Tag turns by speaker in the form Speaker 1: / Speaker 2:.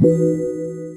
Speaker 1: you